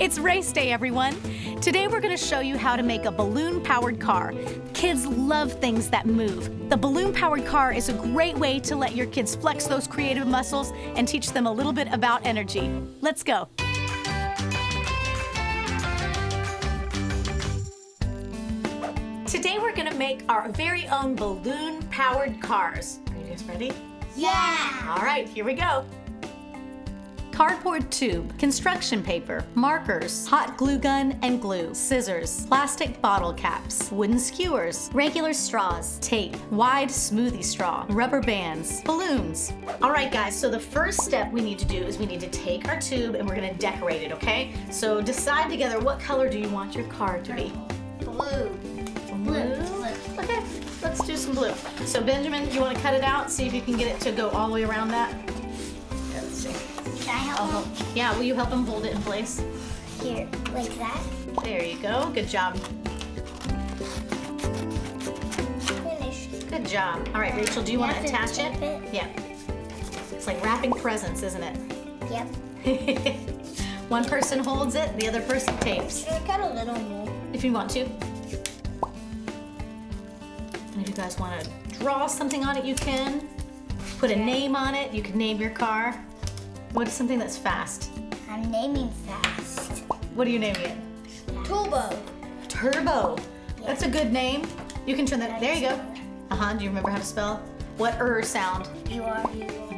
It's race day, everyone. Today we're going to show you how to make a balloon powered car. Kids love things that move. The balloon powered car is a great way to let your kids flex those creative muscles and teach them a little bit about energy. Let's go. Today we're going to make our very own balloon powered cars. Are you guys ready? Yeah. All right, here we go. Cardboard tube, construction paper, markers, hot glue gun and glue, scissors, plastic bottle caps, wooden skewers, regular straws, tape, wide smoothie straw, rubber bands, balloons. All right guys, so the first step we need to do is we need to take our tube and we're gonna decorate it, okay? So decide together what color do you want your car to be? Blue. Blue? Blue. Okay, let's do some blue. So Benjamin, you wanna cut it out? See if you can get it to go all the way around that? I'll help. Yeah, will you help him hold it in place? Here, like that. There you go. Good job. Finished. Good job. All right, Rachel, do you You want to attach it? it? Yeah. It's like wrapping presents, isn't it? Yep. One person holds it, the other person tapes. Should I cut a little more? If you want to. And if you guys want to draw something on it, you can. Put a name on it. You can name your car. What is something that's fast? I'm naming fast. What are you naming it? Turbo. Turbo. That's a good name. You can turn that. There you go. Uh huh. Do you remember how to spell? What er sound? You.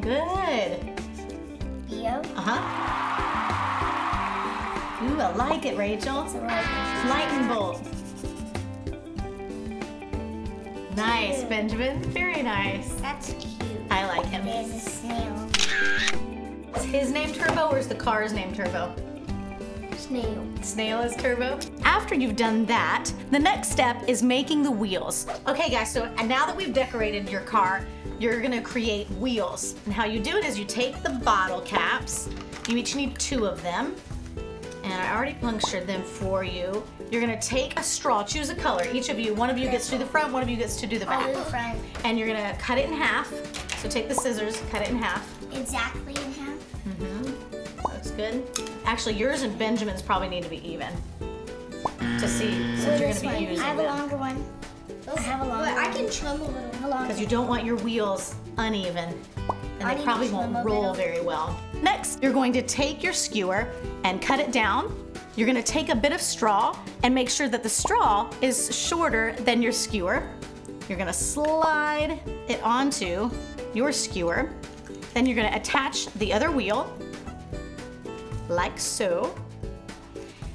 Good. Bio. Uh huh. Ooh, I like it, Rachel. Lightning bolt. Nice, Benjamin. Very nice. That's cute. I like him. There's a snail. Is his name Turbo or is the car's name Turbo? Snail. Snail is Turbo. After you've done that, the next step is making the wheels. Okay guys, so and now that we've decorated your car, you're gonna create wheels. And how you do it is you take the bottle caps, you each need two of them, and I already punctured them for you. You're gonna take a straw, choose a color. Each of you, one of you gets to do the front, one of you gets to do the I'll back. do the front. And you're gonna cut it in half. So take the scissors, cut it in half. Exactly in half. Looks good. Actually, yours and Benjamin's probably need to be even to see since So you're gonna be one. using I have a longer one. I have a longer But I can trim a little. A longer Because you don't want your wheels uneven and I they probably won't roll very well. Next, you're going to take your skewer and cut it down. You're gonna take a bit of straw and make sure that the straw is shorter than your skewer. You're gonna slide it onto your skewer. Then you're gonna attach the other wheel, like so.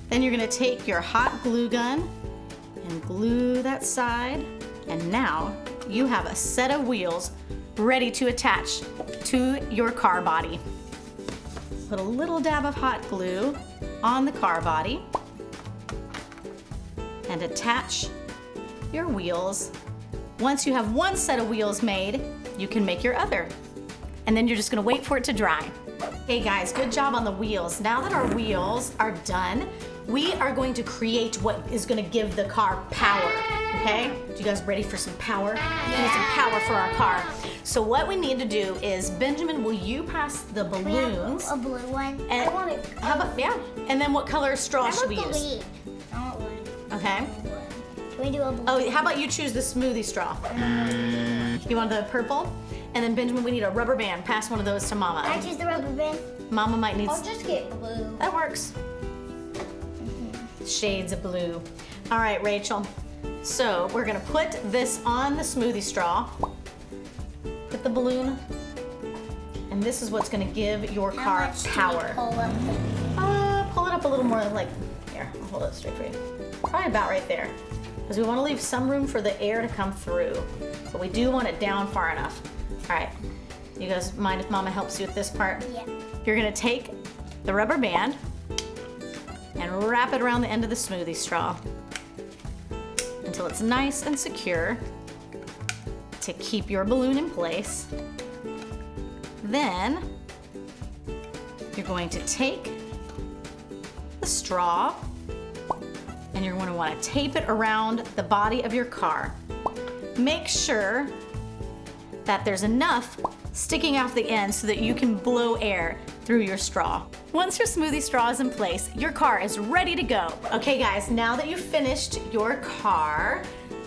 Then you're gonna take your hot glue gun and glue that side. And now you have a set of wheels ready to attach to your car body. Put a little dab of hot glue on the car body and attach your wheels. Once you have one set of wheels made, you can make your other. And then you're just gonna wait for it to dry. Hey guys, good job on the wheels. Now that our wheels are done, we are going to create what is gonna give the car power, okay? You guys ready for some power? We need some power for our car. So what we need to do is, Benjamin, will you pass the balloons? A blue one. And I want it. how about, yeah, and then what color straw should we use? I want one. Okay. Can we do a blue? Oh, how about you choose the smoothie straw? You want the purple? And then Benjamin, we need a rubber band. Pass one of those to Can I choose the rubber band? Mama might need, I'll just get blue. that works. Shades of blue. All right, Rachel. So we're gonna put this on the smoothie straw. Put the balloon. And this is what's gonna give your How car much do we power. pull up the- Uh, pull it up a little more like, here, I'll hold it straight for you. Probably about right there. Because we want to leave some room for the air to come through. But we do want it down far enough. All right, you guys mind if mama helps you with this part? Yeah. You're gonna take the rubber band and wrap it around the end of the smoothie straw until it's nice and secure to keep your balloon in place. Then you're going to take the straw and you're want to tape it around the body of your car. Make sure that there's enough sticking out the end so that you can blow air through your straw. Once your smoothie straw is in place, your car is ready to go. Okay guys, now that you've finished your car,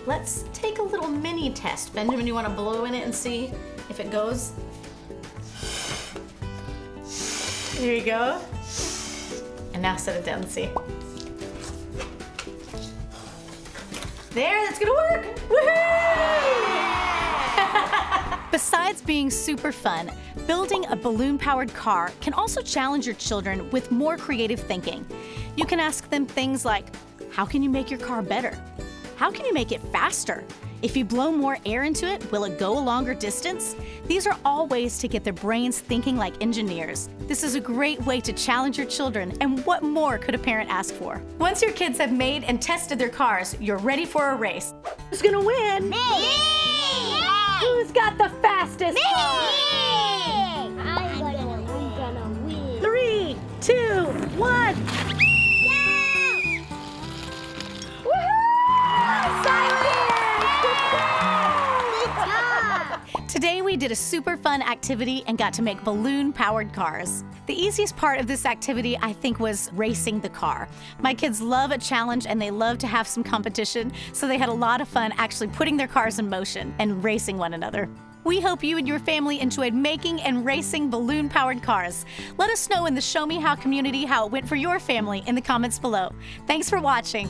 let's take a little mini test. Benjamin, you wanna blow in it and see if it goes? Here you go. And now set it down and see. There, that's gonna work! Woohoo! Besides being super fun, building a balloon powered car can also challenge your children with more creative thinking. You can ask them things like How can you make your car better? How can you make it faster? If you blow more air into it, will it go a longer distance? These are all ways to get their brains thinking like engineers. This is a great way to challenge your children, and what more could a parent ask for? Once your kids have made and tested their cars, you're ready for a race. Who's gonna win? Me! Who's got the fastest car? Did a super fun activity and got to make balloon powered cars. The easiest part of this activity I think was racing the car. My kids love a challenge and they love to have some competition, so they had a lot of fun actually putting their cars in motion and racing one another. We hope you and your family enjoyed making and racing balloon powered cars. Let us know in the Show Me How community how it went for your family in the comments below. Thanks for watching.